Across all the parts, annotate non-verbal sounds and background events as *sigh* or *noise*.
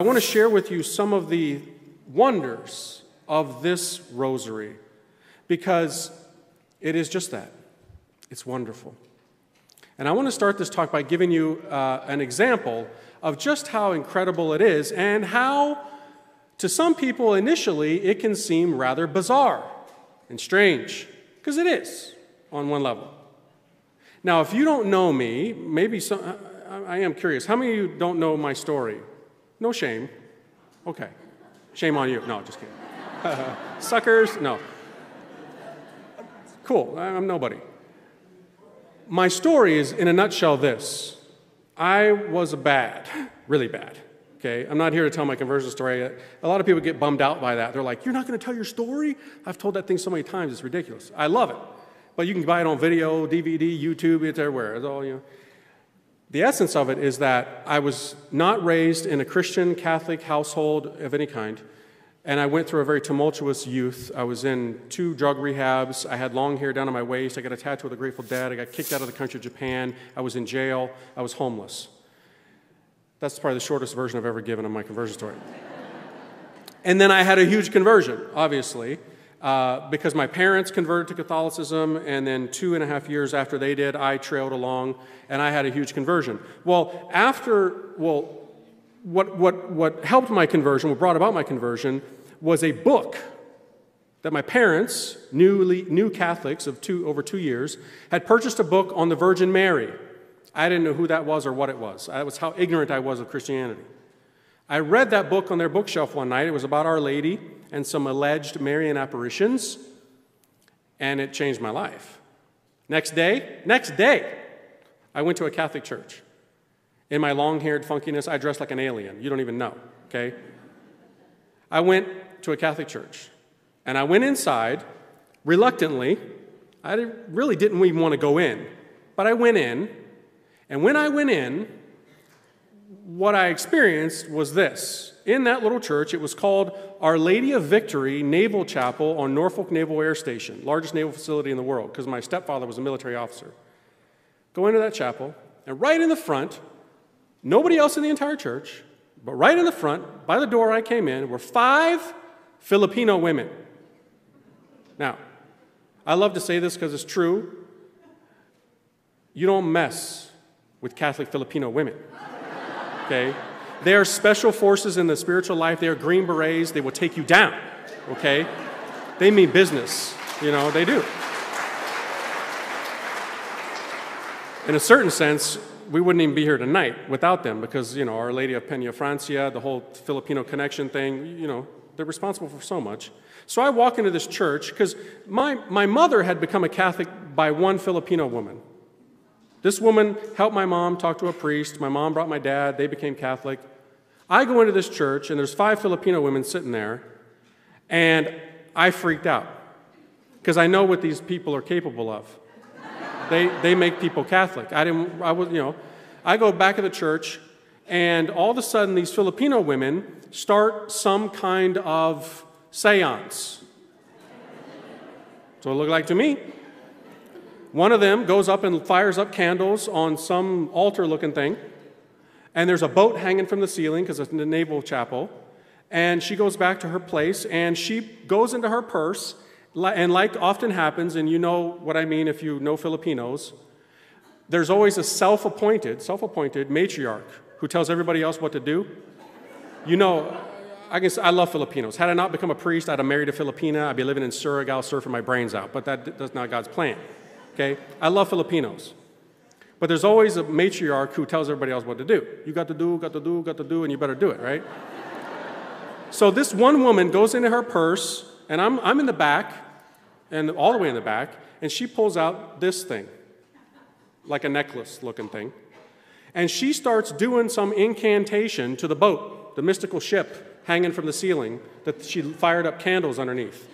I want to share with you some of the wonders of this rosary because it is just that. It's wonderful. And I want to start this talk by giving you uh, an example of just how incredible it is and how, to some people initially, it can seem rather bizarre and strange, because it is on one level. Now, if you don't know me, maybe some, I am curious. How many of you don't know my story? No shame. Okay. Shame on you. No, just kidding. *laughs* Suckers? No. Cool. I'm nobody. My story is, in a nutshell, this I was bad, really bad. Okay, I'm not here to tell my conversion story. A lot of people get bummed out by that. They're like, You're not going to tell your story? I've told that thing so many times, it's ridiculous. I love it. But you can buy it on video, DVD, YouTube, it's everywhere. It's all, you know. The essence of it is that I was not raised in a Christian Catholic household of any kind, and I went through a very tumultuous youth. I was in two drug rehabs. I had long hair down to my waist. I got a tattoo of the Grateful Dead. I got kicked out of the country of Japan. I was in jail. I was homeless. That's probably the shortest version I've ever given of my conversion story. and then I had a huge conversion, obviously. Uh, because my parents converted to Catholicism, and then two and a half years after they did, I trailed along, and I had a huge conversion. Well, after, well, what, what, what helped my conversion, what brought about my conversion, was a book that my parents, newly, new Catholics of two, over two years, had purchased a book on the Virgin Mary. I didn't know who that was or what it was. That was how ignorant I was of Christianity. I read that book on their bookshelf one night. It was about Our Lady and some alleged Marian apparitions, and it changed my life. Next day, next day, I went to a Catholic church. In my long haired funkiness, I dressed like an alien. You don't even know, okay? I went to a Catholic church, and I went inside reluctantly. I really didn't even want to go in, but I went in, and when I went in, what I experienced was this. In that little church, it was called Our Lady of Victory Naval Chapel on Norfolk Naval Air Station, largest naval facility in the world, because my stepfather was a military officer. Go into that chapel, and right in the front, nobody else in the entire church, but right in the front, by the door I came in, were five Filipino women. Now, I love to say this because it's true. You don't mess with Catholic Filipino women okay? They are special forces in the spiritual life. They are green berets. They will take you down, okay? They mean business, you know, they do. In a certain sense, we wouldn't even be here tonight without them because, you know, Our Lady of Peña Francia, the whole Filipino connection thing, you know, they're responsible for so much. So I walk into this church because my, my mother had become a Catholic by one Filipino woman. This woman helped my mom talk to a priest. My mom brought my dad. They became Catholic. I go into this church, and there's five Filipino women sitting there, and I freaked out because I know what these people are capable of. they, they make people Catholic. I didn't, I was, you know, I go back to the church, and all of a sudden, these Filipino women start some kind of seance. So it looked like to me. One of them goes up and fires up candles on some altar looking thing. And there's a boat hanging from the ceiling because it's in the naval chapel. And she goes back to her place and she goes into her purse. And like often happens, and you know what I mean if you know Filipinos, there's always a self appointed, self appointed matriarch who tells everybody else what to do. You know, I, guess I love Filipinos. Had I not become a priest, I'd have married a Filipina. I'd be living in Surigao surfing my brains out. But that, that's not God's plan. Okay? I love Filipinos. But there's always a matriarch who tells everybody else what to do. You got to do, got to do, got to do, and you better do it, right? *laughs* so this one woman goes into her purse, and I'm, I'm in the back, and all the way in the back, and she pulls out this thing, like a necklace looking thing. And she starts doing some incantation to the boat, the mystical ship hanging from the ceiling that she fired up candles underneath.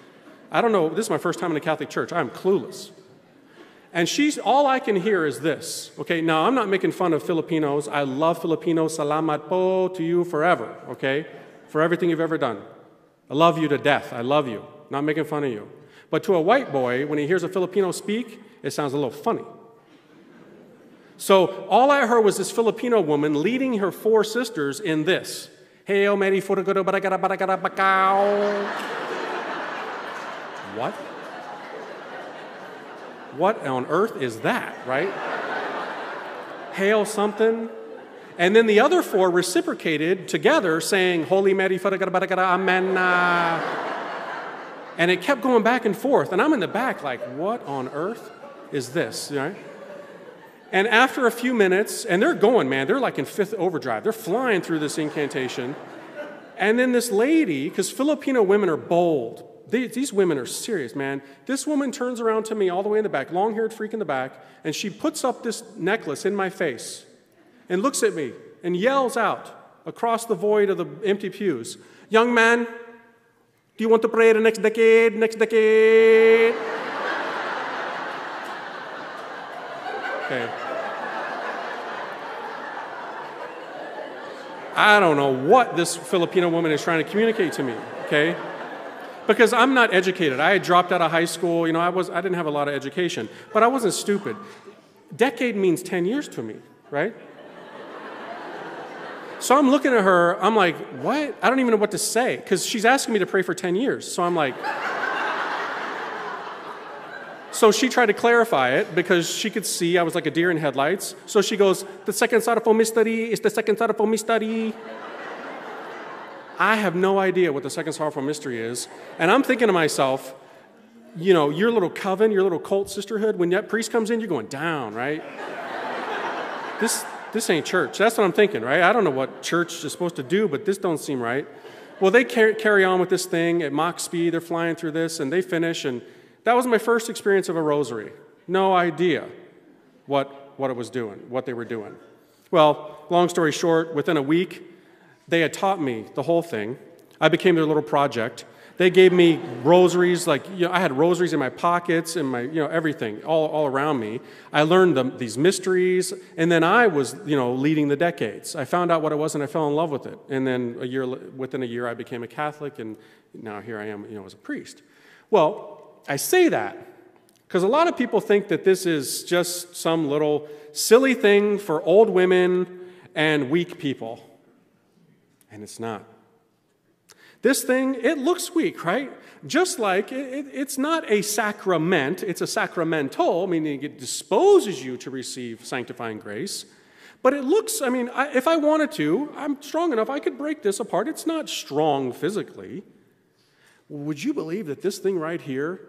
I don't know, this is my first time in a Catholic church. I'm clueless. And she's all I can hear is this. Okay, now I'm not making fun of Filipinos. I love Filipinos. Salamat po to you forever, okay? For everything you've ever done. I love you to death. I love you. Not making fun of you. But to a white boy, when he hears a Filipino speak, it sounds a little funny. So all I heard was this Filipino woman leading her four sisters in this. Hail Mary, what? What on earth is that, right? Hail something. And then the other four reciprocated together, saying, Holy Mary, Amen. Uh, and it kept going back and forth. And I'm in the back, like, what on earth is this, right? And after a few minutes, and they're going, man, they're like in fifth overdrive. They're flying through this incantation. And then this lady, because Filipino women are bold, these women are serious, man. This woman turns around to me all the way in the back, long haired freak in the back, and she puts up this necklace in my face and looks at me and yells out across the void of the empty pews Young man, do you want to pray the next decade, next decade? Okay. I don't know what this Filipino woman is trying to communicate to me, okay? Because I'm not educated. I had dropped out of high school, you know, I, was, I didn't have a lot of education, but I wasn't stupid. Decade means 10 years to me, right? So I'm looking at her, I'm like, what? I don't even know what to say, because she's asking me to pray for 10 years. So I'm like, so she tried to clarify it because she could see I was like a deer in headlights. So she goes, The second sorrowful mystery is the second sorrowful mystery. I have no idea what the second sorrowful mystery is. And I'm thinking to myself, you know, your little coven, your little cult sisterhood, when that priest comes in, you're going down, right? *laughs* this, this ain't church. That's what I'm thinking, right? I don't know what church is supposed to do, but this don't seem right. Well, they carry on with this thing at Mach speed. They're flying through this, and they finish, and that was my first experience of a rosary. No idea what, what it was doing, what they were doing. Well, long story short, within a week, they had taught me the whole thing. I became their little project. They gave me rosaries, like, you know, I had rosaries in my pockets and my, you know, everything all, all around me. I learned them, these mysteries, and then I was, you know, leading the decades. I found out what it was and I fell in love with it. And then a year, within a year, I became a Catholic, and now here I am, you know, as a priest. Well, I say that because a lot of people think that this is just some little silly thing for old women and weak people. And it's not. This thing, it looks weak, right? Just like it, it, it's not a sacrament, it's a sacramental, meaning it disposes you to receive sanctifying grace. But it looks, I mean, I, if I wanted to, I'm strong enough, I could break this apart. It's not strong physically. Would you believe that this thing right here,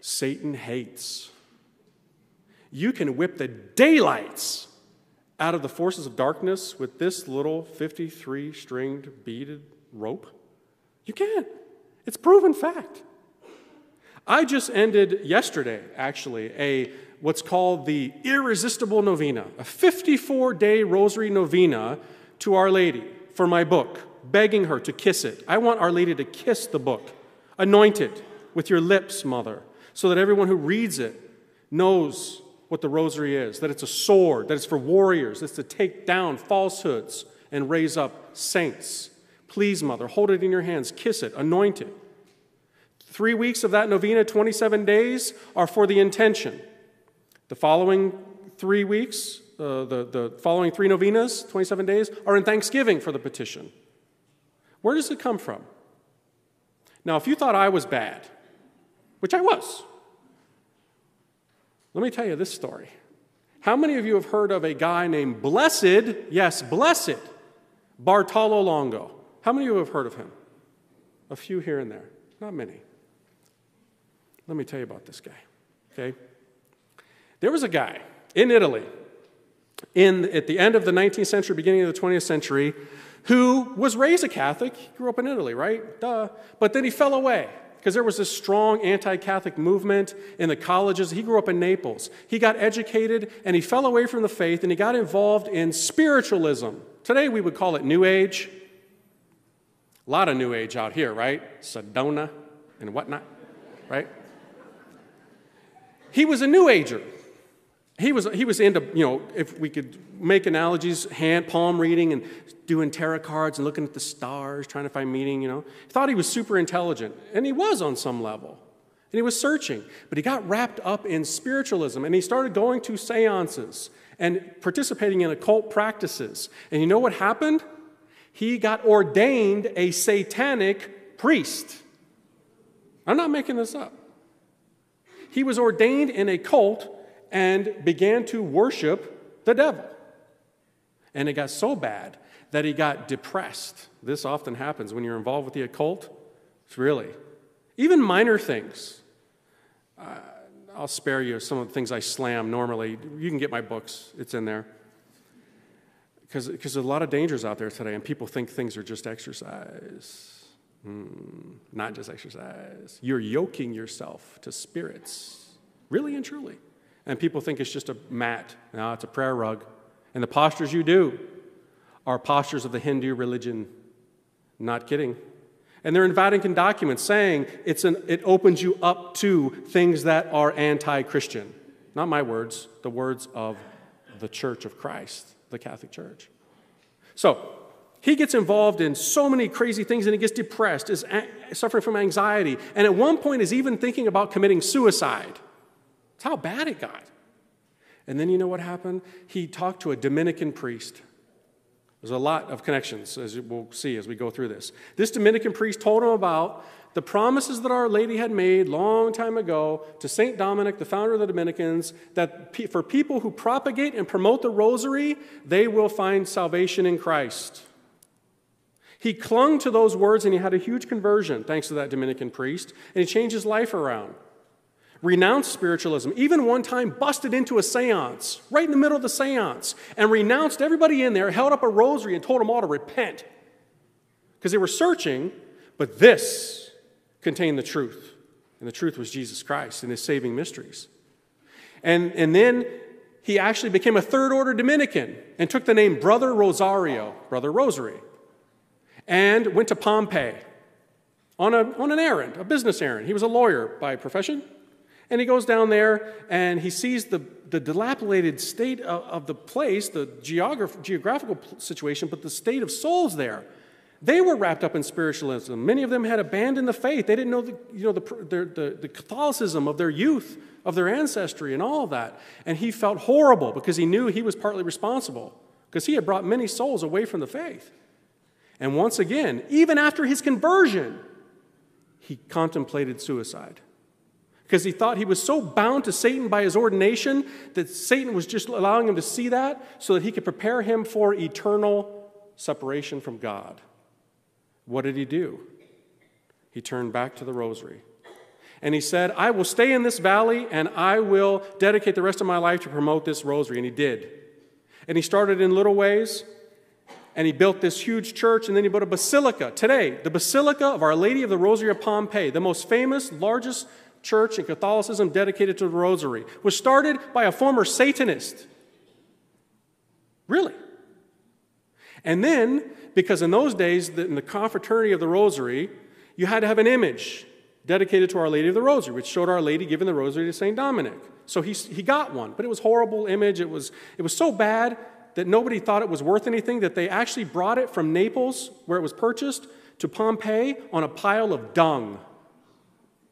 Satan hates? You can whip the daylights out of the forces of darkness with this little 53 stringed beaded rope? You can. It's proven fact. I just ended yesterday, actually, a what's called the Irresistible Novena, a 54 day rosary novena to Our Lady for my book begging her to kiss it. I want Our Lady to kiss the book. Anoint it with your lips, Mother, so that everyone who reads it knows what the rosary is that it's a sword, that it's for warriors, it's to take down falsehoods and raise up saints. Please, Mother, hold it in your hands, kiss it, anoint it. Three weeks of that novena, 27 days, are for the intention. The following three weeks, uh, the, the following three novenas, 27 days, are in thanksgiving for the petition. Where does it come from? Now, if you thought I was bad, which I was, let me tell you this story. How many of you have heard of a guy named Blessed, yes, Blessed, Bartolo Longo? How many of you have heard of him? A few here and there, not many. Let me tell you about this guy, okay? There was a guy in Italy in, at the end of the 19th century, beginning of the 20th century, who was raised a Catholic. He grew up in Italy, right? Duh. But then he fell away because there was this strong anti Catholic movement in the colleges. He grew up in Naples. He got educated and he fell away from the faith and he got involved in spiritualism. Today we would call it New Age. A lot of New Age out here, right? Sedona and whatnot, right? He was a New Ager he was, he was into, you know, if we could make analogies, hand, palm reading and doing tarot cards and looking at the stars, trying to find meaning, you know. He thought he was super intelligent, and he was on some level. And he was searching, but he got wrapped up in spiritualism and he started going to seances and participating in occult practices. And you know what happened? He got ordained a satanic priest. I'm not making this up. He was ordained in a cult and began to worship the devil. And it got so bad that he got depressed. This often happens when you're involved with the occult. It's really, even minor things. Uh, I'll spare you some of the things I slam normally. You can get my books, it's in there. Because there's a lot of dangers out there today, and people think things are just exercise. Mm, not just exercise. You're yoking yourself to spirits, really and truly. And people think it's just a mat. No, it's a prayer rug. And the postures you do are postures of the Hindu religion. Not kidding. And they're in Vatican documents saying it's an, it opens you up to things that are anti Christian. Not my words, the words of the Church of Christ, the Catholic Church. So, he gets involved in so many crazy things and he gets depressed, is suffering from anxiety, and at one point is even thinking about committing suicide. That's how bad it got. And then you know what happened? He talked to a Dominican priest. There's a lot of connections, as we'll see as we go through this. This Dominican priest told him about the promises that Our Lady had made long time ago to St. Dominic, the founder of the Dominicans, that for people who propagate and promote the rosary, they will find salvation in Christ. He clung to those words and he had a huge conversion thanks to that Dominican priest, and he changed his life around renounced spiritualism, even one time busted into a seance, right in the middle of the seance, and renounced everybody in there, held up a rosary, and told them all to repent. Because they were searching, but this contained the truth. And the truth was Jesus Christ and his saving mysteries. And, and then he actually became a third order Dominican and took the name Brother Rosario, Brother Rosary, and went to Pompeii on, a, on an errand, a business errand. He was a lawyer by profession. And he goes down there and he sees the, the dilapidated state of, of the place, the geograph- geographical situation, but the state of souls there. They were wrapped up in spiritualism. Many of them had abandoned the faith. They didn't know the, you know, the, the, the Catholicism of their youth, of their ancestry, and all of that. And he felt horrible because he knew he was partly responsible because he had brought many souls away from the faith. And once again, even after his conversion, he contemplated suicide because he thought he was so bound to Satan by his ordination that Satan was just allowing him to see that so that he could prepare him for eternal separation from God. What did he do? He turned back to the rosary. And he said, I will stay in this valley and I will dedicate the rest of my life to promote this rosary. And he did. And he started in little ways and he built this huge church and then he built a basilica. Today, the Basilica of Our Lady of the Rosary of Pompeii, the most famous, largest church and Catholicism dedicated to the rosary was started by a former Satanist. Really? And then, because in those days, in the confraternity of the rosary, you had to have an image dedicated to Our Lady of the Rosary, which showed Our Lady giving the rosary to St. Dominic. So he, he got one, but it was horrible image. It was, it was so bad that nobody thought it was worth anything that they actually brought it from Naples, where it was purchased, to Pompeii on a pile of dung.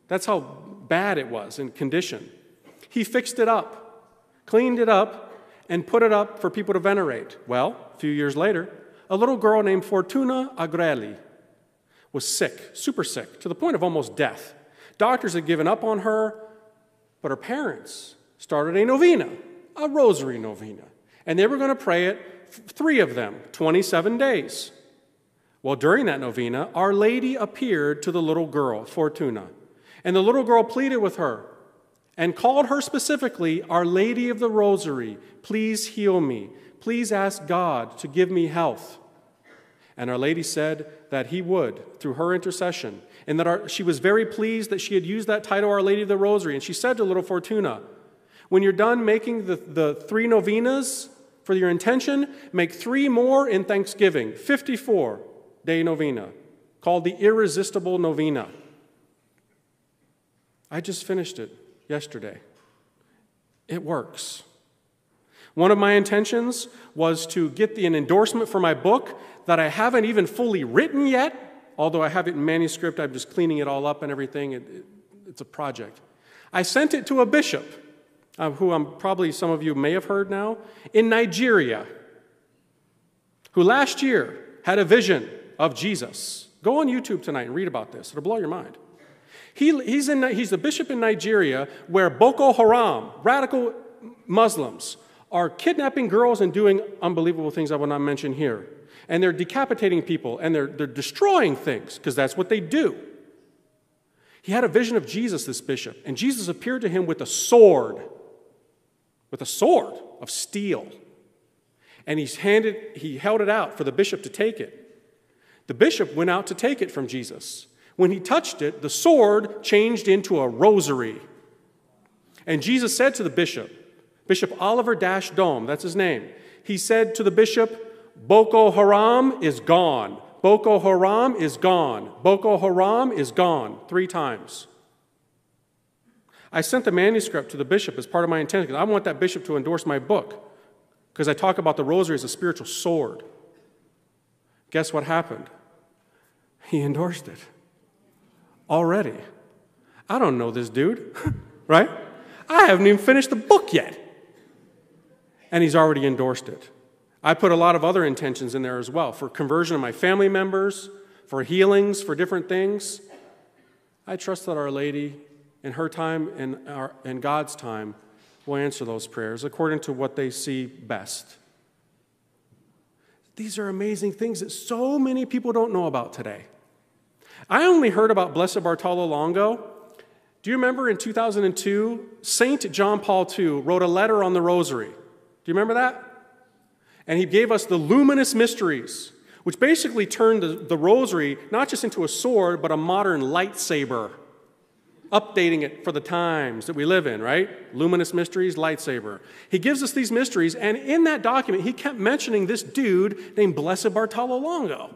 That's how bad it was in condition. He fixed it up, cleaned it up, and put it up for people to venerate. Well, a few years later, a little girl named Fortuna Agrelli was sick, super sick, to the point of almost death. Doctors had given up on her, but her parents started a novena, a rosary novena. And they were going to pray it, three of them, 27 days. Well, during that novena, Our Lady appeared to the little girl, Fortuna. And the little girl pleaded with her and called her specifically, Our Lady of the Rosary, please heal me. Please ask God to give me health. And Our Lady said that He would through her intercession, and that our, she was very pleased that she had used that title, Our Lady of the Rosary. And she said to little Fortuna, When you're done making the, the three novenas for your intention, make three more in Thanksgiving, 54 day novena, called the Irresistible Novena. I just finished it yesterday. It works. One of my intentions was to get the, an endorsement for my book that I haven't even fully written yet, although I have it in manuscript. I'm just cleaning it all up and everything. It, it, it's a project. I sent it to a bishop, uh, who I'm probably some of you may have heard now, in Nigeria, who last year had a vision of Jesus. Go on YouTube tonight and read about this, it'll blow your mind. He, he's, in, he's bishop in Nigeria where Boko Haram, radical Muslims, are kidnapping girls and doing unbelievable things I will not mention here. And they're decapitating people and they're, they're destroying things because that's what they do. He had a vision of Jesus, this bishop, and Jesus appeared to him with a sword, with a sword of steel. And he's handed, he held it out for the bishop to take it. The bishop went out to take it from Jesus. When he touched it, the sword changed into a rosary. And Jesus said to the bishop, Bishop Oliver Dashe Doeme, that's his name, he said to the bishop, Boko Haram is gone. Boko Haram is gone. Boko Haram is gone. Three times. I sent the manuscript to the bishop as part of my intention because I want that bishop to endorse my book because I talk about the rosary as a spiritual sword. Guess what happened? He endorsed it already. I don't know this dude, *laughs* right? I haven't even finished the book yet. And he's already endorsed it. I put a lot of other intentions in there as well for conversion of my family members, for healings, for different things. I trust that Our Lady, in her time and in, in God's time, will answer those prayers according to what they see best. These are amazing things that so many people don't know about today. I only heard about Blessed Bartolo Longo. Do you remember in 2002, Saint John Paul II wrote a letter on the rosary? Do you remember that? and he gave us the luminous mysteries, which basically turned the, the rosary not just into a sword, but a modern lightsaber, updating it for the times that we live in, right? Luminous mysteries, lightsaber. He gives us these mysteries, and in that document, he kept mentioning this dude named Blessed Bartolo Longo.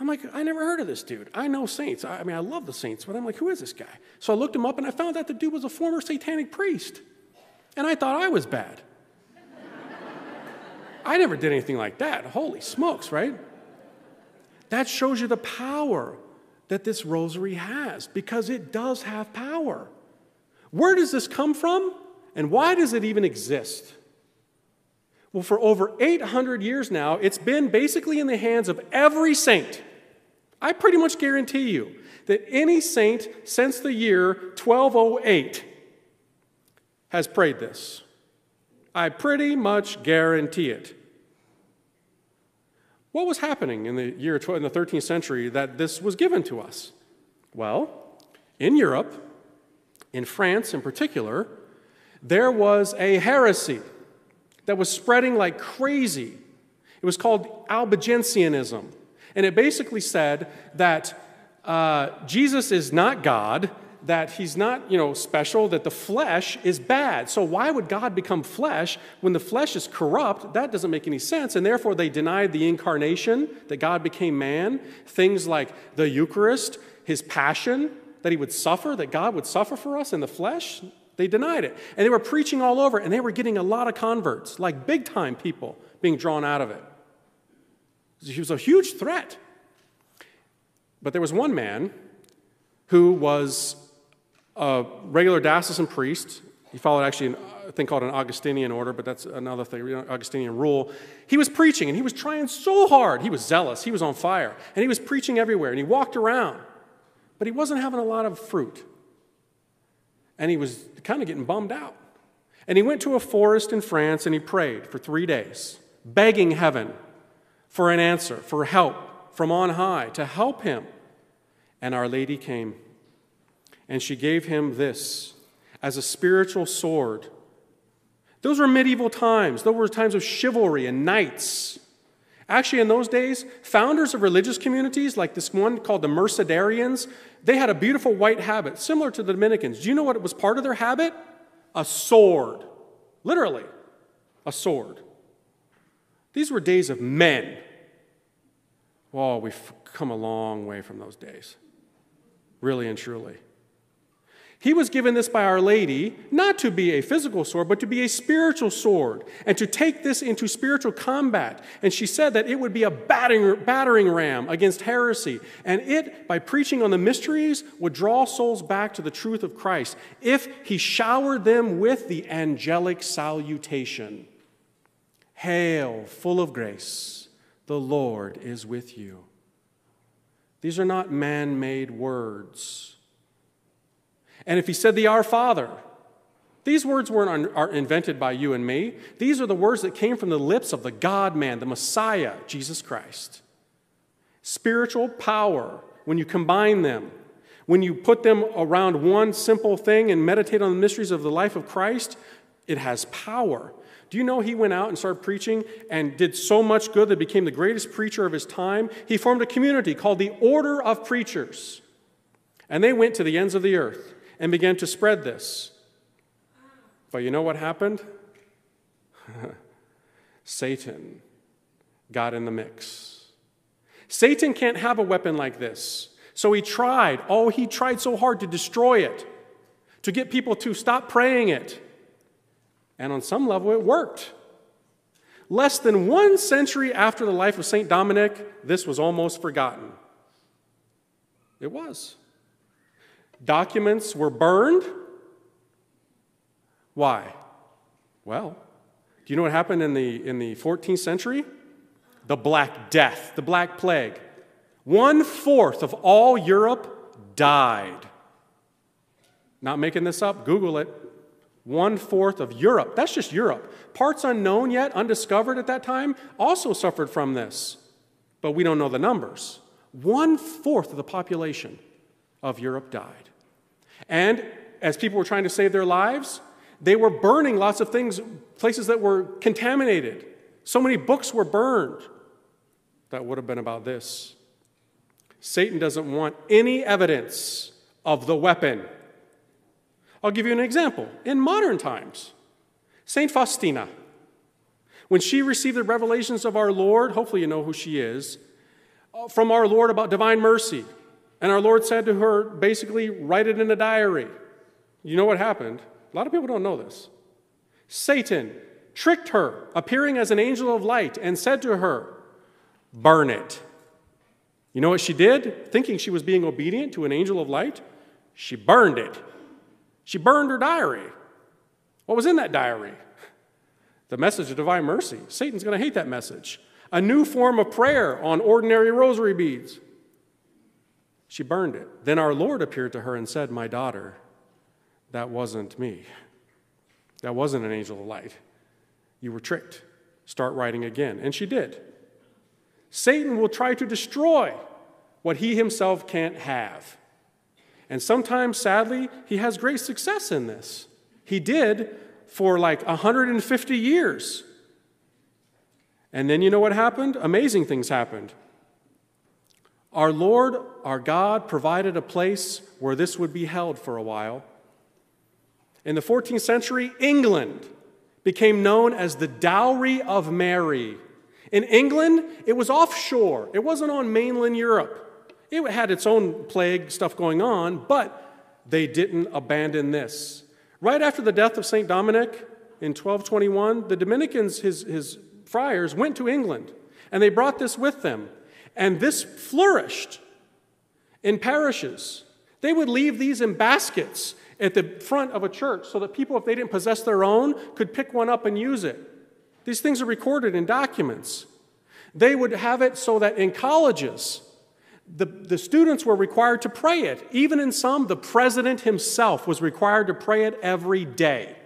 I'm like, I never heard of this dude. I know saints. I mean, I love the saints, but I'm like, who is this guy? So I looked him up and I found out the dude was a former satanic priest. And I thought I was bad. I never did anything like that. Holy smokes, right? That shows you the power that this rosary has because it does have power. Where does this come from? And why does it even exist? Well, for over 800 years now, it's been basically in the hands of every saint. I pretty much guarantee you that any saint since the year 1208 has prayed this. I pretty much guarantee it. What was happening in the year in the 13th century that this was given to us? Well, in Europe, in France in particular, there was a heresy that was spreading like crazy. It was called Albigensianism. And it basically said that uh, Jesus is not God, that he's not, you know, special, that the flesh is bad. So why would God become flesh when the flesh is corrupt? That doesn't make any sense. And therefore they denied the incarnation, that God became man, things like the Eucharist, his passion, that he would suffer, that God would suffer for us in the flesh. They denied it. And they were preaching all over, and they were getting a lot of converts, like big time people being drawn out of it. He was a huge threat. But there was one man who was a regular diocesan priest. He followed actually a thing called an Augustinian order, but that's another thing, Augustinian rule. He was preaching and he was trying so hard. He was zealous, he was on fire, and he was preaching everywhere and he walked around, but he wasn't having a lot of fruit. And he was kind of getting bummed out. And he went to a forest in France and he prayed for three days, begging heaven for an answer, for help from on high to help him. And Our Lady came and she gave him this as a spiritual sword. Those were medieval times. Those were times of chivalry and knights. Actually, in those days, founders of religious communities, like this one called the Mercedarians, they had a beautiful white habit, similar to the Dominicans. Do you know what it was part of their habit? A sword. Literally, a sword. These were days of men. Oh, we've come a long way from those days, really and truly. He was given this by Our Lady not to be a physical sword, but to be a spiritual sword and to take this into spiritual combat. And she said that it would be a battering, battering ram against heresy. And it, by preaching on the mysteries, would draw souls back to the truth of Christ if he showered them with the angelic salutation Hail, full of grace, the Lord is with you. These are not man made words. And if he said the Our Father, these words weren't are invented by you and me. These are the words that came from the lips of the God man, the Messiah, Jesus Christ. Spiritual power, when you combine them, when you put them around one simple thing and meditate on the mysteries of the life of Christ, it has power. Do you know he went out and started preaching and did so much good that became the greatest preacher of his time? He formed a community called the Order of Preachers. And they went to the ends of the earth and began to spread this. But you know what happened? *laughs* Satan got in the mix. Satan can't have a weapon like this. So he tried. Oh, he tried so hard to destroy it, to get people to stop praying it. And on some level, it worked. Less than one century after the life of St. Dominic, this was almost forgotten. It was. Documents were burned. Why? Well, do you know what happened in the, in the 14th century? The Black Death, the Black Plague. One fourth of all Europe died. Not making this up, Google it. One fourth of Europe, that's just Europe. Parts unknown yet, undiscovered at that time, also suffered from this. But we don't know the numbers. One fourth of the population of Europe died. And as people were trying to save their lives, they were burning lots of things, places that were contaminated. So many books were burned. That would have been about this. Satan doesn't want any evidence of the weapon. I'll give you an example. In modern times, St. Faustina, when she received the revelations of our Lord, hopefully you know who she is, uh, from our Lord about divine mercy. And our Lord said to her, basically, write it in a diary. You know what happened? A lot of people don't know this. Satan tricked her, appearing as an angel of light, and said to her, Burn it. You know what she did? Thinking she was being obedient to an angel of light, she burned it. She burned her diary. What was in that diary? The message of divine mercy. Satan's going to hate that message. A new form of prayer on ordinary rosary beads. She burned it. Then our Lord appeared to her and said, My daughter, that wasn't me. That wasn't an angel of light. You were tricked. Start writing again. And she did. Satan will try to destroy what he himself can't have. And sometimes, sadly, he has great success in this. He did for like 150 years. And then you know what happened? Amazing things happened. Our Lord, our God, provided a place where this would be held for a while. In the 14th century, England became known as the Dowry of Mary. In England, it was offshore, it wasn't on mainland Europe. It had its own plague stuff going on, but they didn't abandon this. Right after the death of St. Dominic in 1221, the Dominicans, his, his friars, went to England and they brought this with them. And this flourished in parishes. They would leave these in baskets at the front of a church so that people, if they didn't possess their own, could pick one up and use it. These things are recorded in documents. They would have it so that in colleges, the, the students were required to pray it. Even in some, the president himself was required to pray it every day.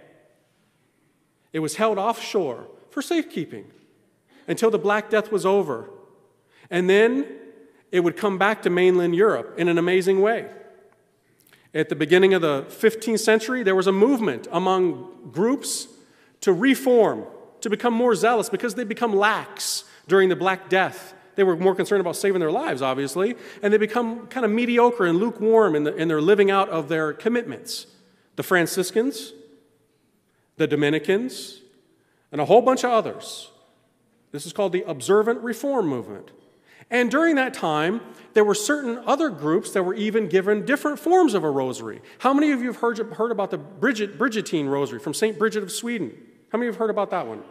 It was held offshore for safekeeping until the Black Death was over. And then it would come back to mainland Europe in an amazing way. At the beginning of the 15th century, there was a movement among groups to reform, to become more zealous because they become lax during the Black Death. They were more concerned about saving their lives, obviously, and they become kind of mediocre and lukewarm in, the, in their living out of their commitments. The Franciscans, the Dominicans, and a whole bunch of others. This is called the Observant Reform Movement. And during that time, there were certain other groups that were even given different forms of a rosary. How many of you have heard, heard about the Bridget, Bridgetine rosary from St. Bridget of Sweden? How many have heard about that one?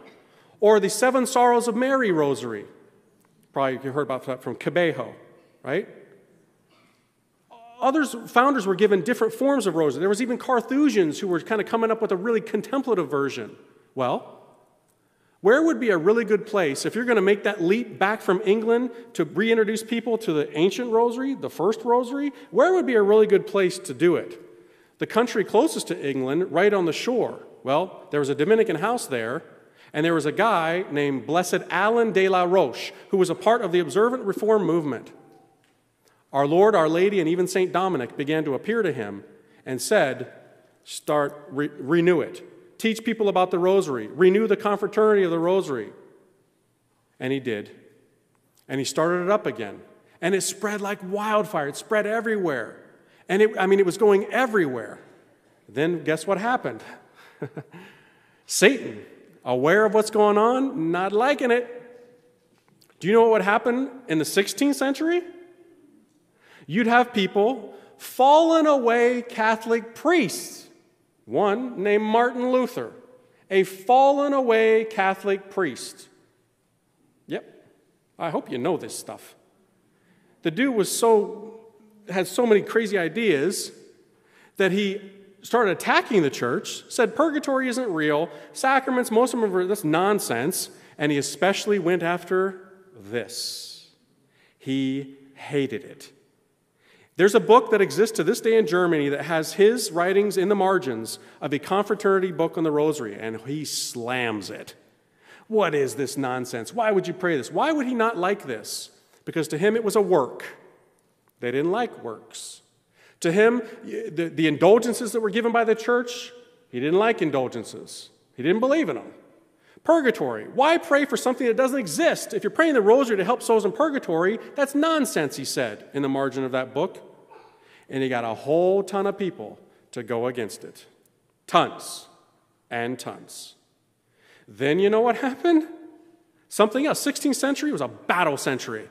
Or the Seven Sorrows of Mary rosary. Probably you heard about that from Kibeho, right? Others, founders were given different forms of rosary. There was even Carthusians who were kind of coming up with a really contemplative version. Well, Where would be a really good place if you're going to make that leap back from England to reintroduce people to the ancient rosary, the first rosary? Where would be a really good place to do it? The country closest to England, right on the shore. Well, there was a Dominican house there, and there was a guy named Blessed Alan de la Roche, who was a part of the observant reform movement. Our Lord, Our Lady, and even St. Dominic began to appear to him and said, Start, re- renew it teach people about the rosary, renew the confraternity of the rosary. And he did. And he started it up again. And it spread like wildfire, it spread everywhere. And it, I mean, it was going everywhere. Then guess what happened? *laughs* Satan, aware of what's going on, not liking it. Do you know what would happen in the 16th century? You'd have people, fallen away Catholic priests one named Martin Luther, a fallen away Catholic priest. Yep, I hope you know this stuff. The dude was so, had so many crazy ideas that he started attacking the church, said purgatory isn't real, sacraments, most of them are that's nonsense, and he especially went after this. He hated it. There's a book that exists to this day in Germany that has his writings in the margins of a confraternity book on the rosary, and he slams it. What is this nonsense? Why would you pray this? Why would he not like this? Because to him it was a work. They didn't like works. To him, the, the indulgences that were given by the church, he didn't like indulgences. He didn't believe in them. Purgatory. Why pray for something that doesn't exist? If you're praying the rosary to help souls in purgatory, that's nonsense, he said in the margin of that book. And he got a whole ton of people to go against it. Tons and tons. Then you know what happened? Something else. 16th century was a battle century.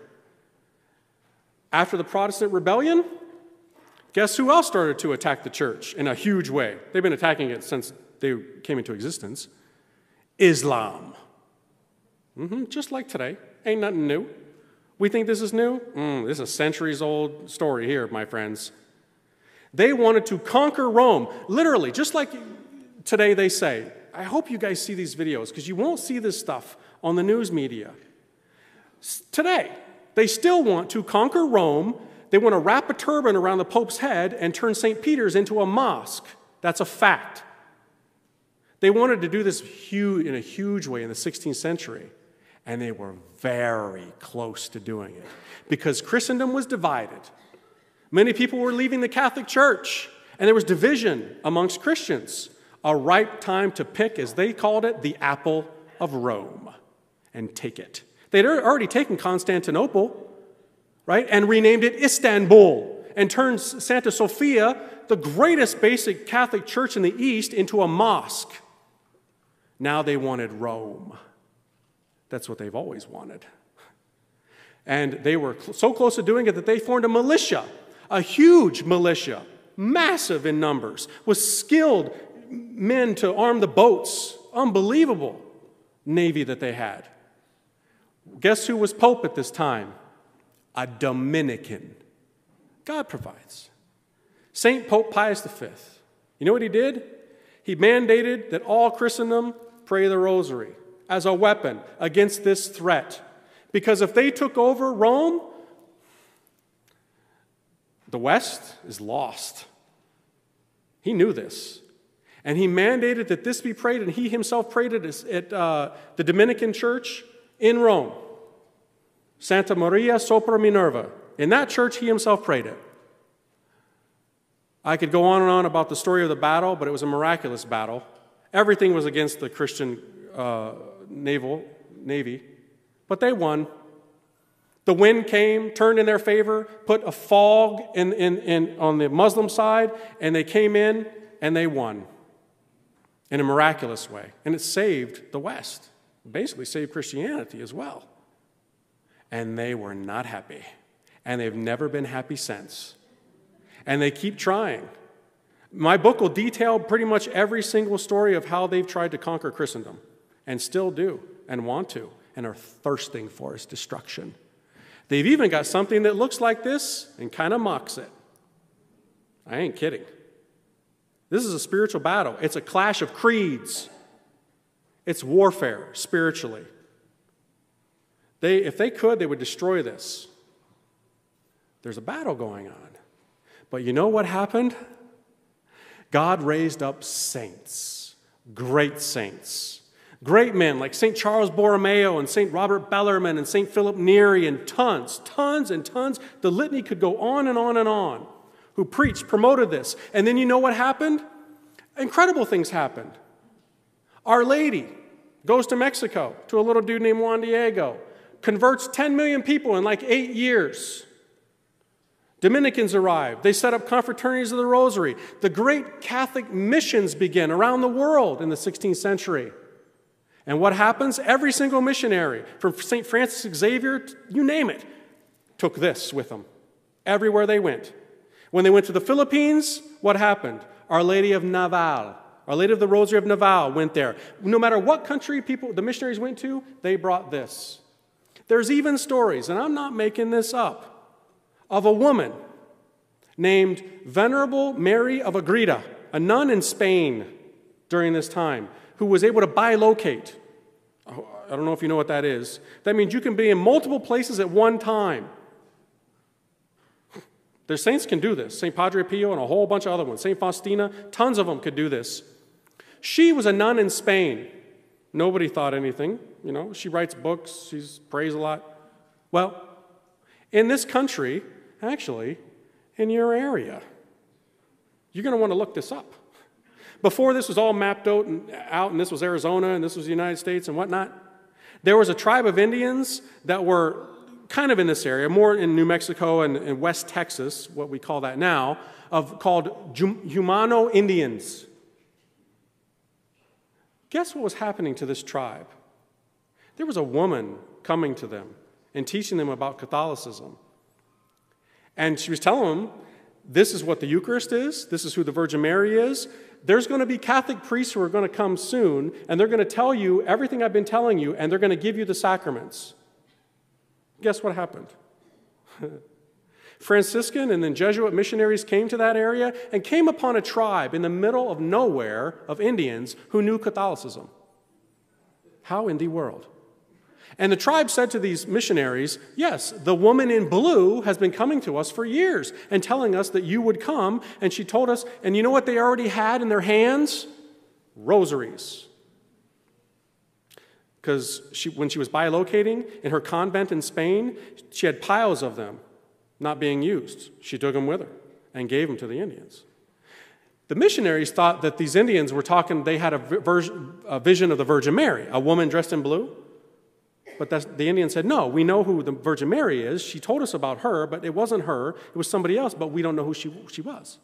After the Protestant rebellion, guess who else started to attack the church in a huge way? They've been attacking it since they came into existence. Islam. Mm-hmm, just like today. Ain't nothing new. We think this is new? Mm, this is a centuries old story here, my friends. They wanted to conquer Rome, literally, just like today they say. I hope you guys see these videos because you won't see this stuff on the news media. Today, they still want to conquer Rome. They want to wrap a turban around the Pope's head and turn St. Peter's into a mosque. That's a fact. They wanted to do this huge, in a huge way in the 16th century, and they were very close to doing it because Christendom was divided. Many people were leaving the Catholic Church, and there was division amongst Christians. A ripe time to pick, as they called it, the apple of Rome and take it. They'd already taken Constantinople, right, and renamed it Istanbul and turned Santa Sophia, the greatest basic Catholic church in the East, into a mosque. Now they wanted Rome. That's what they've always wanted. And they were so close to doing it that they formed a militia, a huge militia, massive in numbers, with skilled men to arm the boats. Unbelievable navy that they had. Guess who was Pope at this time? A Dominican. God provides. St. Pope Pius V. You know what he did? He mandated that all Christendom pray the rosary as a weapon against this threat. Because if they took over Rome, the West is lost. He knew this. And he mandated that this be prayed, and he himself prayed it at uh, the Dominican church in Rome, Santa Maria sopra Minerva. In that church, he himself prayed it. I could go on and on about the story of the battle, but it was a miraculous battle. Everything was against the Christian uh, naval navy, but they won. The wind came, turned in their favor, put a fog in, in, in, on the Muslim side, and they came in and they won in a miraculous way. And it saved the West, basically saved Christianity as well. And they were not happy. And they've never been happy since. And they keep trying. My book will detail pretty much every single story of how they've tried to conquer Christendom and still do and want to and are thirsting for its destruction. They've even got something that looks like this and kind of mocks it. I ain't kidding. This is a spiritual battle, it's a clash of creeds. It's warfare spiritually. They, if they could, they would destroy this. There's a battle going on. But you know what happened? God raised up saints, great saints, great men like St. Charles Borromeo and St. Robert Bellarmine and St. Philip Neri and tons, tons and tons. The litany could go on and on and on who preached, promoted this. And then you know what happened? Incredible things happened. Our Lady goes to Mexico to a little dude named Juan Diego, converts 10 million people in like eight years. Dominicans arrive. They set up confraternities of the Rosary. The great Catholic missions begin around the world in the 16th century. And what happens? Every single missionary, from St. Francis Xavier, you name it, took this with them everywhere they went. When they went to the Philippines, what happened? Our Lady of Naval, Our Lady of the Rosary of Naval went there. No matter what country people, the missionaries went to, they brought this. There's even stories, and I'm not making this up of a woman named Venerable Mary of Agreda, a nun in Spain during this time, who was able to bilocate. Oh, I don't know if you know what that is. That means you can be in multiple places at one time. The saints can do this. St. Padre Pio and a whole bunch of other ones. St. Faustina, tons of them could do this. She was a nun in Spain. Nobody thought anything. You know, she writes books, she prays a lot. Well, in this country, actually, in your area. You're going to want to look this up. Before this was all mapped out and, out, and this was Arizona, and this was the United States, and whatnot, there was a tribe of Indians that were kind of in this area, more in New Mexico and, and West Texas, what we call that now, of called Jumano Indians. Guess what was happening to this tribe? There was a woman coming to them and teaching them about Catholicism. And she was telling them, this is what the Eucharist is, this is who the Virgin Mary is. There's going to be Catholic priests who are going to come soon, and they're going to tell you everything I've been telling you, and they're going to give you the sacraments. Guess what happened? *laughs* Franciscan and then Jesuit missionaries came to that area and came upon a tribe in the middle of nowhere of Indians who knew Catholicism. How in the world? And the tribe said to these missionaries, Yes, the woman in blue has been coming to us for years and telling us that you would come. And she told us, and you know what they already had in their hands? Rosaries. Because she, when she was bilocating in her convent in Spain, she had piles of them not being used. She took them with her and gave them to the Indians. The missionaries thought that these Indians were talking, they had a, a vision of the Virgin Mary, a woman dressed in blue. But the Indian said, No, we know who the Virgin Mary is. She told us about her, but it wasn't her. It was somebody else, but we don't know who she, she was.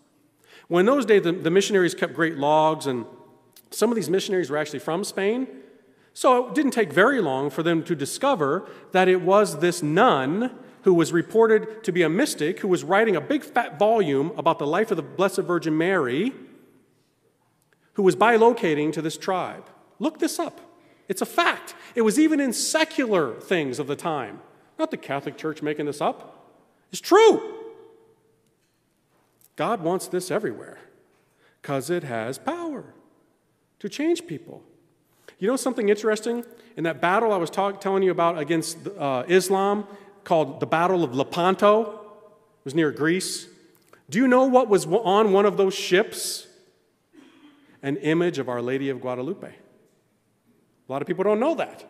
Well, in those days, the, the missionaries kept great logs, and some of these missionaries were actually from Spain. So it didn't take very long for them to discover that it was this nun who was reported to be a mystic who was writing a big fat volume about the life of the Blessed Virgin Mary, who was bilocating to this tribe. Look this up. It's a fact. It was even in secular things of the time. Not the Catholic Church making this up. It's true. God wants this everywhere because it has power to change people. You know something interesting? In that battle I was talk, telling you about against uh, Islam called the Battle of Lepanto, it was near Greece. Do you know what was on one of those ships? An image of Our Lady of Guadalupe. A lot of people don't know that.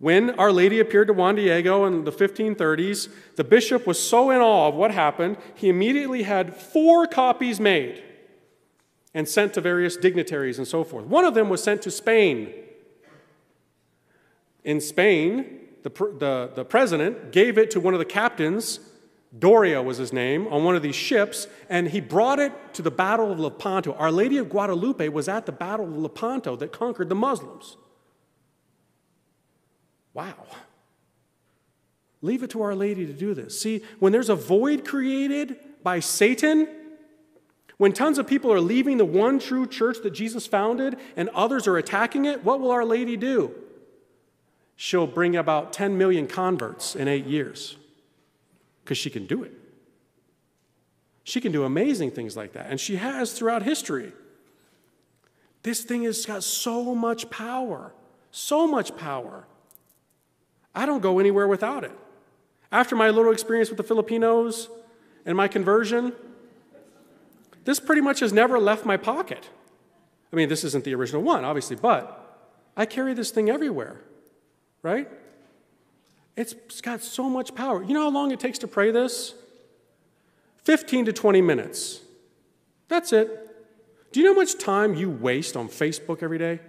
When Our Lady appeared to Juan Diego in the 1530s, the bishop was so in awe of what happened, he immediately had four copies made and sent to various dignitaries and so forth. One of them was sent to Spain. In Spain, the, the, the president gave it to one of the captains, Doria was his name, on one of these ships, and he brought it to the Battle of Lepanto. Our Lady of Guadalupe was at the Battle of Lepanto that conquered the Muslims. Wow. Leave it to Our Lady to do this. See, when there's a void created by Satan, when tons of people are leaving the one true church that Jesus founded and others are attacking it, what will Our Lady do? She'll bring about 10 million converts in eight years because she can do it. She can do amazing things like that, and she has throughout history. This thing has got so much power, so much power. I don't go anywhere without it. After my little experience with the Filipinos and my conversion, this pretty much has never left my pocket. I mean, this isn't the original one, obviously, but I carry this thing everywhere, right? It's got so much power. You know how long it takes to pray this? 15 to 20 minutes. That's it. Do you know how much time you waste on Facebook every day?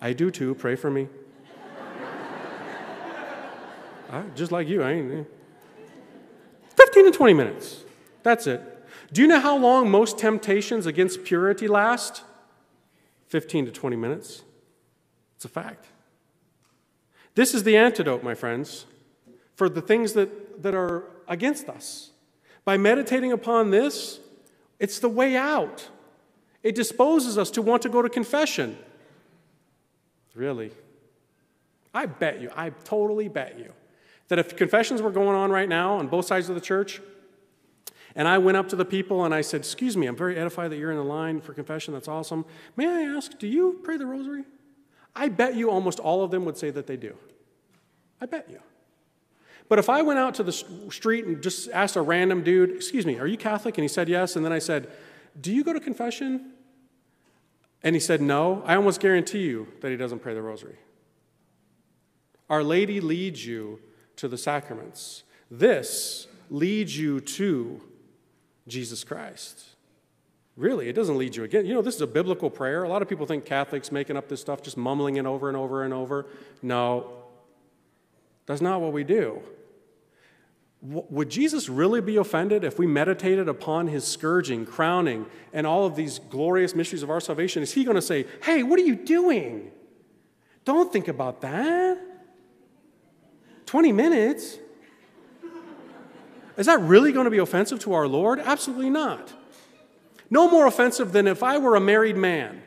I do too. Pray for me. I, just like you, I ain't. Eh. 15 to 20 minutes. That's it. Do you know how long most temptations against purity last? 15 to 20 minutes. It's a fact. This is the antidote, my friends, for the things that, that are against us. By meditating upon this, it's the way out. It disposes us to want to go to confession. Really? I bet you, I totally bet you, that if confessions were going on right now on both sides of the church, and I went up to the people and I said, Excuse me, I'm very edified that you're in the line for confession. That's awesome. May I ask, do you pray the rosary? I bet you almost all of them would say that they do. I bet you. But if I went out to the street and just asked a random dude, Excuse me, are you Catholic? And he said yes. And then I said, Do you go to confession? And he said no. I almost guarantee you that he doesn't pray the rosary. Our Lady leads you to the sacraments. This leads you to Jesus Christ. Really, it doesn't lead you again. You know, this is a biblical prayer. A lot of people think Catholics making up this stuff, just mumbling it over and over and over. No, that's not what we do. Would Jesus really be offended if we meditated upon his scourging, crowning, and all of these glorious mysteries of our salvation? Is he going to say, Hey, what are you doing? Don't think about that. 20 minutes? Is that really going to be offensive to our Lord? Absolutely not. No more offensive than if I were a married man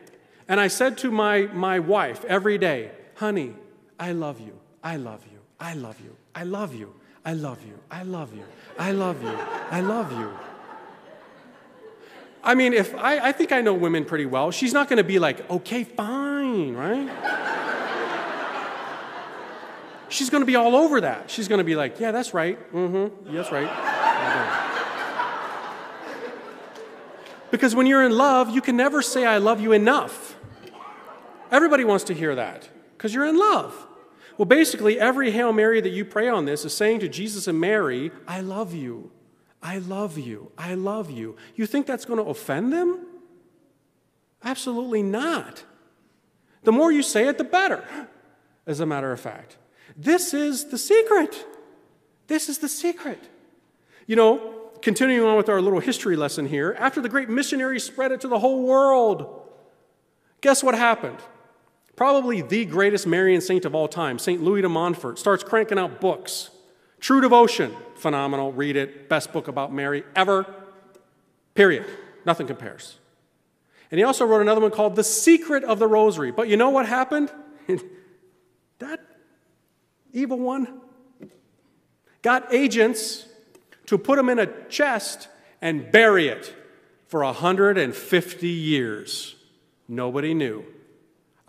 and I said to my, my wife every day, Honey, I love you, I love you, I love you, I love you. I love you. I love you. I love you. I love you. I mean, if I, I think I know women pretty well, she's not going to be like, okay, fine, right? she's going to be all over that. She's going to be like, yeah, that's right. Mm-hmm. That's right. Because when you're in love, you can never say, I love you enough. Everybody wants to hear that because you're in love. Well, basically, every Hail Mary that you pray on this is saying to Jesus and Mary, I love you. I love you. I love you. You think that's going to offend them? Absolutely not. The more you say it, the better, as a matter of fact. This is the secret. This is the secret. You know, continuing on with our little history lesson here, after the great missionaries spread it to the whole world, guess what happened? Probably the greatest Marian saint of all time, St. Louis de Montfort, starts cranking out books. True Devotion, phenomenal, read it, best book about Mary ever, period. Nothing compares. And he also wrote another one called The Secret of the Rosary. But you know what happened? *laughs* that evil one got agents to put him in a chest and bury it for 150 years. Nobody knew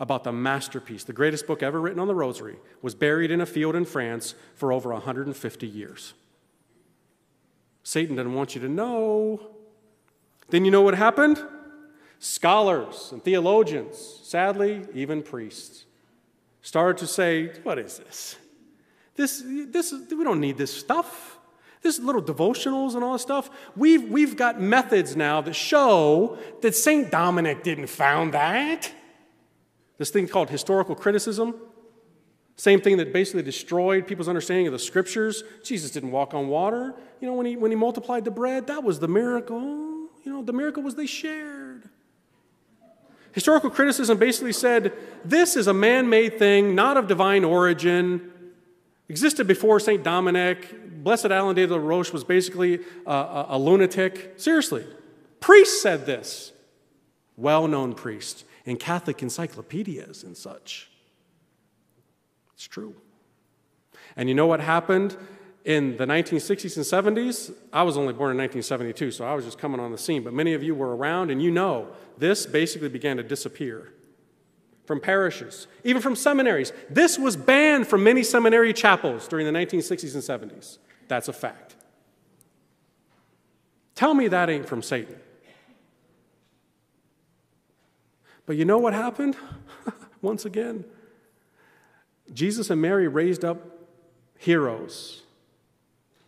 about the masterpiece, the greatest book ever written on the rosary, was buried in a field in France for over 150 years. Satan didn't want you to know. Then you know what happened? Scholars and theologians, sadly, even priests, started to say, What is this? This, this we don't need this stuff. This little devotionals and all this stuff. We've, we've got methods now that show that St. Dominic didn't found that. This thing called historical criticism, same thing that basically destroyed people's understanding of the scriptures. Jesus didn't walk on water. You know, when he, when he multiplied the bread, that was the miracle. You know, the miracle was they shared. Historical criticism basically said this is a man made thing, not of divine origin, existed before St. Dominic. Blessed Alan de la Roche was basically a, a, a lunatic. Seriously. Priests said this. Well known priest in Catholic encyclopedias and such. It's true. And you know what happened? in the 1960s and 70s, I was only born in 1972, so I was just coming on the scene, but many of you were around and you know this basically began to disappear from parishes, even from seminaries. This was banned from many seminary chapels during the 1960s and 70s. That's a fact. Tell me that ain't from Satan. But you know what happened? *laughs* Once again, Jesus and Mary raised up heroes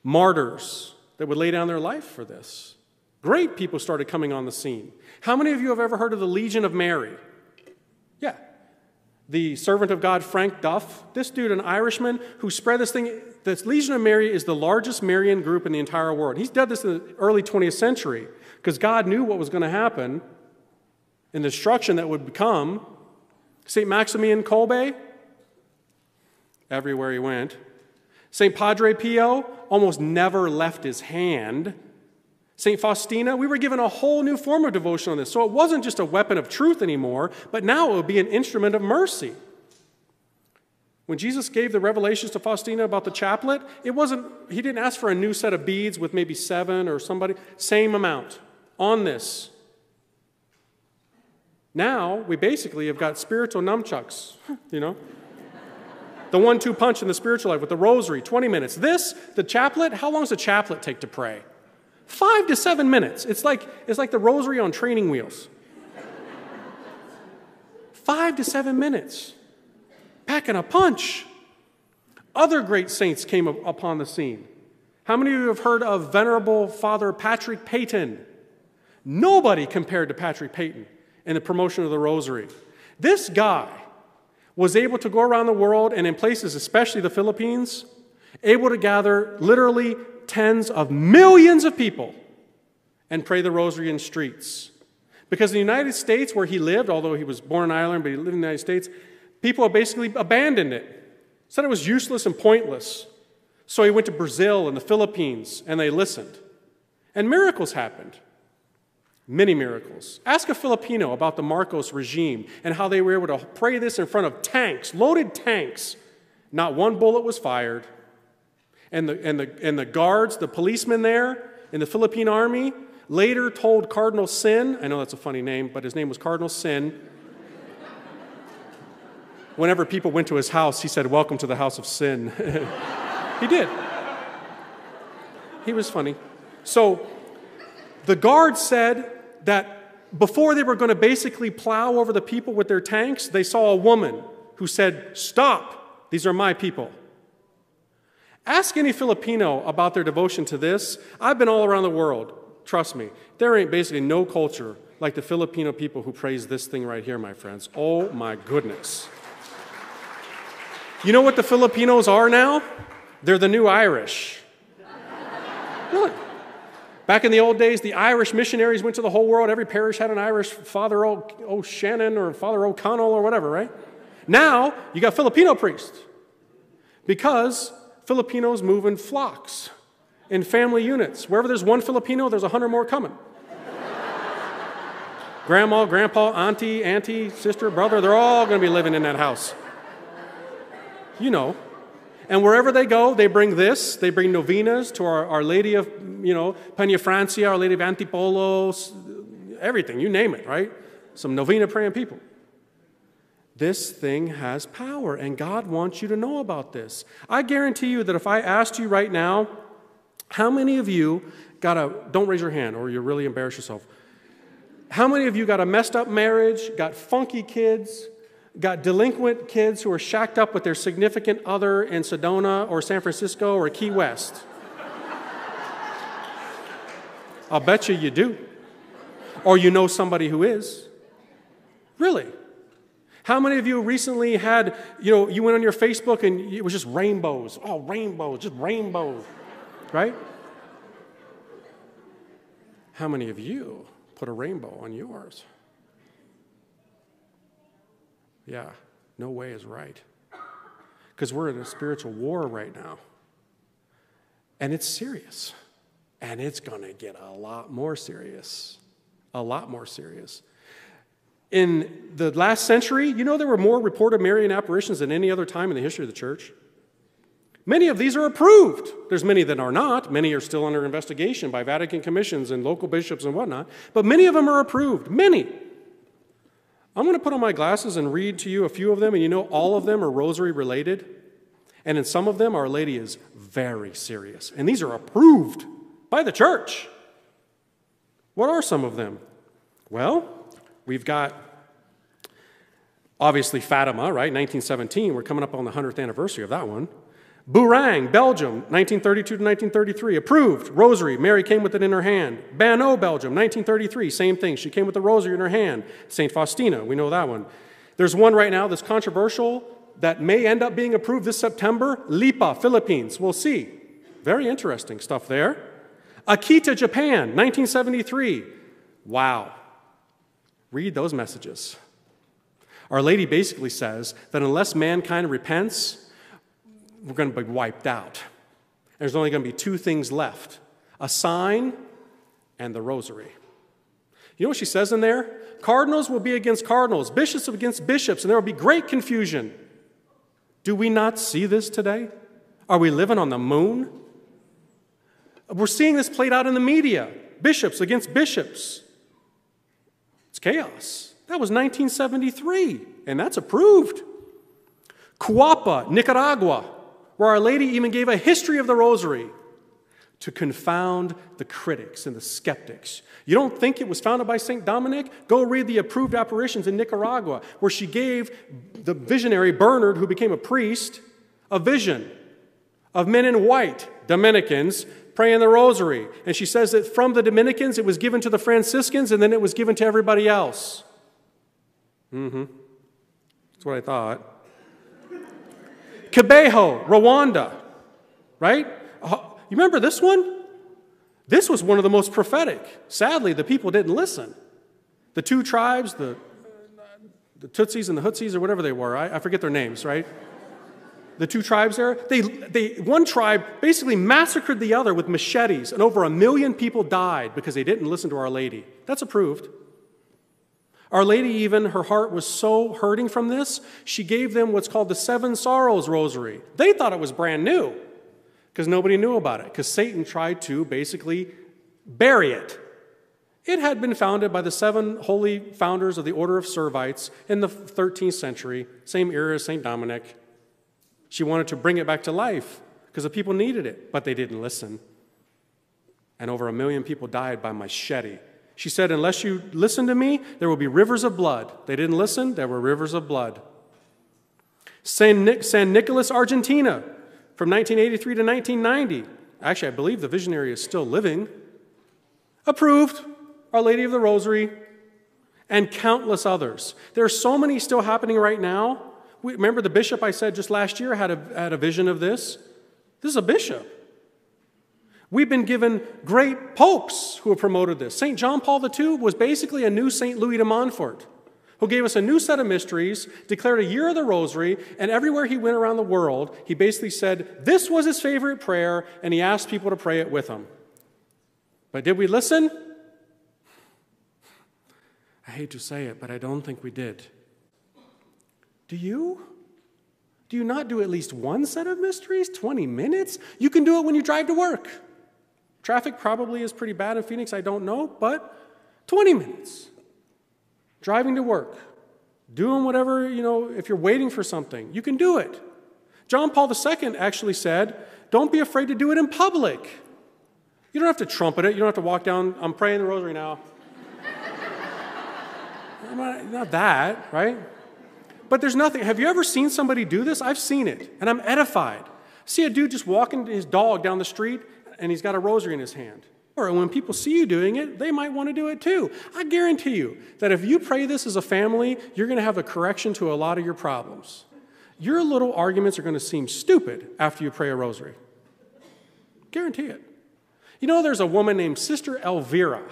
martyrs that would lay down their life for this. Great people started coming on the scene. How many of you have ever heard of the Legion of Mary? The servant of God, Frank Duff, this dude, an Irishman who spread this thing. The Legion of Mary is the largest Marian group in the entire world. He's done this in the early 20th century because God knew what was going to happen and the destruction that would come. St. Maximilian Kolbe, everywhere he went, St. Padre Pio almost never left his hand. St. Faustina, we were given a whole new form of devotion on this. So it wasn't just a weapon of truth anymore, but now it would be an instrument of mercy. When Jesus gave the revelations to Faustina about the chaplet, it wasn't, he didn't ask for a new set of beads with maybe seven or somebody, same amount on this. Now we basically have got spiritual nunchucks, you know? the one two punch in the spiritual life with the rosary, 20 minutes. This, the chaplet, how long does a chaplet take to pray? Five to seven minutes. It's like, it's like the rosary on training wheels. Five to seven minutes. Packing a punch. Other great saints came upon the scene. How many of you have heard of Venerable Father Patrick Peyton? Nobody compared to Patrick Peyton in the promotion of the rosary. This guy was able to go around the world and in places, especially the Philippines, able to gather literally tens of millions of people and pray the rosary in streets. Because in the United States, where he lived, although he was born in Ireland, but he lived in the United States, people have basically abandoned it, said it was useless and pointless. So he went to Brazil and the Philippines, and they listened. And miracles happened. Many miracles. Ask a Filipino about the Marcos regime and how they were able to pray this in front of tanks, loaded tanks. Not one bullet was fired. And the, and the, and the guards, the policemen there in the Philippine army, later told Cardinal Sin, I know that's a funny name, but his name was Cardinal Sin. Whenever people went to his house, he said, Welcome to the house of sin. *laughs* he did. He was funny. So the guards said that before they were going to basically plow over the people with their tanks, they saw a woman who said, Stop, these are my people. Ask any Filipino about their devotion to this. I've been all around the world. Trust me, there ain't basically no culture like the Filipino people who praise this thing right here, my friends. Oh my goodness. You know what the Filipinos are now? They're the new Irish. Really? Back in the old days, the Irish missionaries went to the whole world. Every parish had an Irish Father O'Shannon or Father O'Connell or whatever, right? Now, you got Filipino priests because Filipinos move in flocks, in family units. Wherever there's one Filipino, there's a hundred more coming. *laughs* Grandma, grandpa, auntie, auntie, sister, brother, they're all going to be living in that house. You know, and wherever they go, they bring this. They bring novenas to our, our Lady of, you know, Peña Francia, Our Lady of Antipolo, everything, you name it, right? Some novena praying people. This thing has power, and God wants you to know about this. I guarantee you that if I asked you right now, how many of you got a, don't raise your hand or you'll really embarrass yourself. How many of you got a messed up marriage, got funky kids, got delinquent kids who are shacked up with their significant other in Sedona or San Francisco or Key West. I'll bet you you do. Or you know somebody who is. Really? How many of you recently had, you know, you went on your Facebook and it was just rainbows? Oh, rainbows, just rainbows, right? How many of you put a rainbow on yours? Yeah, no way is right. Because we're in a spiritual war right now. And it's serious. And it's going to get a lot more serious. A lot more serious. In the last century, you know, there were more reported Marian apparitions than any other time in the history of the church. Many of these are approved. There's many that are not. Many are still under investigation by Vatican commissions and local bishops and whatnot. But many of them are approved. Many. I'm going to put on my glasses and read to you a few of them, and you know all of them are rosary related. And in some of them, Our Lady is very serious. And these are approved by the church. What are some of them? Well, we've got obviously Fatima, right? 1917. We're coming up on the 100th anniversary of that one. Beauraing, Belgium, 1932 to 1933, approved. Rosary, Mary came with it in her hand. Banneux, Belgium, 1933, same thing. She came with the rosary in her hand. St. Faustina, we know that one. There's one right now that's controversial that may end up being approved this September. Lipa, Philippines, we'll see. Very interesting stuff there. Akita, Japan, 1973. Wow. Read those messages. Our Lady basically says that unless mankind repents, we're going to be wiped out. There's only going to be two things left a sign and the rosary. You know what she says in there? Cardinals will be against cardinals, bishops against bishops, and there will be great confusion. Do we not see this today? Are we living on the moon? We're seeing this played out in the media bishops against bishops. Chaos. That was 1973, and that's approved. Cuapa, Nicaragua, where Our Lady even gave a history of the rosary to confound the critics and the skeptics. You don't think it was founded by St. Dominic? Go read the approved apparitions in Nicaragua, where she gave the visionary Bernard, who became a priest, a vision of men in white, Dominicans, praying the rosary. And she says that from the Dominicans, it was given to the Franciscans, and then it was given to everybody else. Mm hmm. That's what I thought. Kibeho, Rwanda, right? Uh, you remember this one? This was one of the most prophetic. Sadly, the people didn't listen. The two tribes, the, the Tutsis and the Hutsis, or whatever they were, I, I forget their names, right? The two tribes there, they, they, one tribe basically massacred the other with machetes, and over a million people died because they didn't listen to Our Lady. That's approved. Our Lady, even, her heart was so hurting from this, she gave them what's called the Seven Sorrows Rosary. They thought it was brand new because nobody knew about it, because Satan tried to basically bury it. It had been founded by the seven holy founders of the Order of Servites in the 13th century, same era as St. Dominic. She wanted to bring it back to life because the people needed it, but they didn't listen. And over a million people died by machete she said, Unless you listen to me, there will be rivers of blood. They didn't listen, there were rivers of blood. San, Nic- San Nicolas, Argentina, from 1983 to 1990. Actually, I believe the visionary is still living. Approved, Our Lady of the Rosary, and countless others. There are so many still happening right now. We, remember the bishop I said just last year had a, had a vision of this? This is a bishop. We've been given great popes who have promoted this. St. John Paul II was basically a new St. Louis de Montfort, who gave us a new set of mysteries, declared a year of the rosary, and everywhere he went around the world, he basically said this was his favorite prayer, and he asked people to pray it with him. But did we listen? I hate to say it, but I don't think we did. Do you? Do you not do at least one set of mysteries? 20 minutes? You can do it when you drive to work. Traffic probably is pretty bad in Phoenix, I don't know, but 20 minutes. Driving to work, doing whatever, you know, if you're waiting for something, you can do it. John Paul II actually said, don't be afraid to do it in public. You don't have to trumpet it. You don't have to walk down, I'm praying the rosary now. not, *laughs* not that, right? But there's nothing. Have you ever seen somebody do this? I've seen it, and I'm edified. See a dude just walking his dog down the street, and he's got a rosary in his hand. Or when people see you doing it, they might want to do it too. I guarantee you that if you pray this as a family, you're going to have a correction to a lot of your problems. Your little arguments are going to seem stupid after you pray a rosary. Guarantee it. You know, there's a woman named Sister Elvira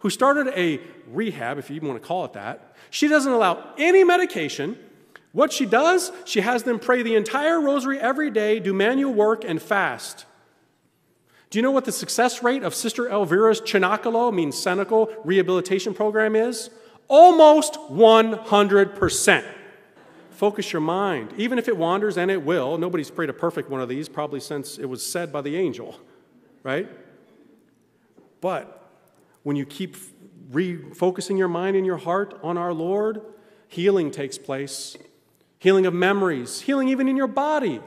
who started a rehab, if you even want to call it that. She doesn't allow any medication. What she does, she has them pray the entire rosary every day, do manual work, and fast. Do you know what the success rate of Sister Elvira's Cenacolo, means cenacle, rehabilitation program is? Almost 100%. focus your mind, even if it wanders, and it will. Nobody's prayed a perfect one of these, probably since it was said by the angel, right? But when you keep refocusing your mind and your heart on our Lord, healing takes place. Healing of memories, healing even in your body.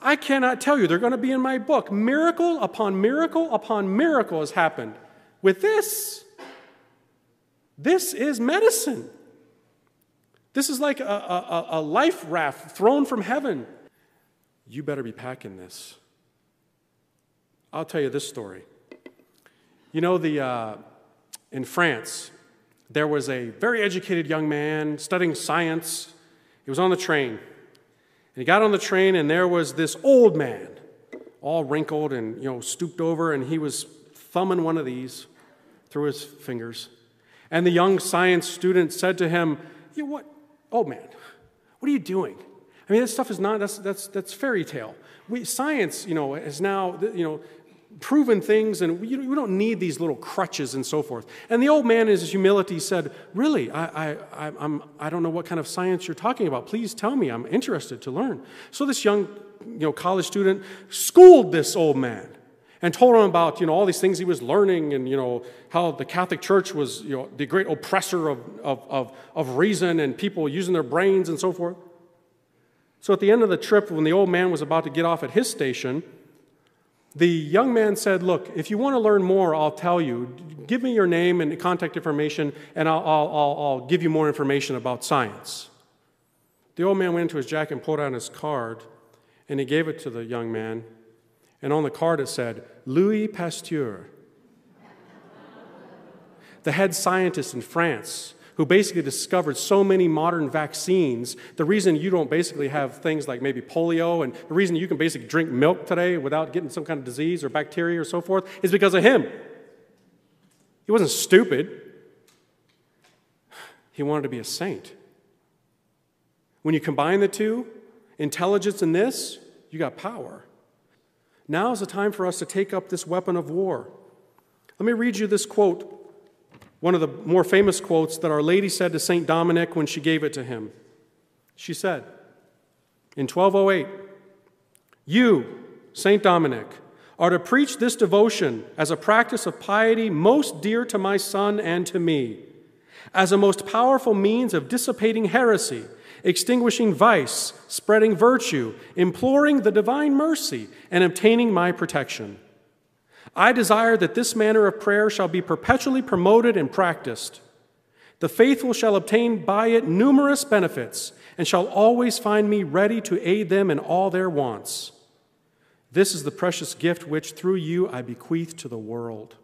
I cannot tell you, they're going to be in my book. Miracle upon miracle upon miracle has happened with this. This is medicine. This is like a, a, a life raft thrown from heaven. You better be packing this. I'll tell you this story. You know, the, uh, in France, there was a very educated young man studying science. He was on the train. And he got on the train, and there was this old man, all wrinkled and you know, stooped over, and he was thumbing one of these through his fingers. And the young science student said to him, you know, what, old man, what are you doing? I mean, that stuff is not, that's, that's, that's fairy tale. We, science, you know, is now, you know, proven things, and we, we don't need these little crutches and so forth. And the old man, in his humility, said, Really, I, I, I'm, I don't know what kind of science you're talking about. Please tell me. I'm interested to learn. So this young you know, college student schooled this old man and told him about you know all these things he was learning and you know how the catholic church was you know the great oppressor of, of, of, of reason and people using their brains and so forth so at the end of the trip when the old man was about to get off at his station the young man said look if you want to learn more i'll tell you. Give me your name and contact information and i'll, I'll, I'll, give you more information about science. The old man went into his jacket and pulled out his card and he gave it to the young man. And on the card it said, Louis Pasteur, the head scientist in France, who basically discovered so many modern vaccines. The reason you don't basically have things like maybe polio, and the reason you can basically drink milk today without getting some kind of disease or bacteria or so forth, is because of him. He wasn't stupid, he wanted to be a saint. When you combine the two, intelligence and this, you got power. Now is the time for us to take up this weapon of war. Let me read you this quote, one of the more famous quotes that Our Lady said to St. Dominic when she gave it to him. She said, in 1208, You, St. Dominic, are to preach this devotion as a practice of piety most dear to my son and to me, as a most powerful means of dissipating heresy extinguishing vice, spreading virtue, imploring the divine mercy, and obtaining my protection. I desire that this manner of prayer shall be perpetually promoted and practiced. The faithful shall obtain by it numerous benefits, and shall always find me ready to aid them in all their wants. This is the precious gift which, through you, I bequeath to the world.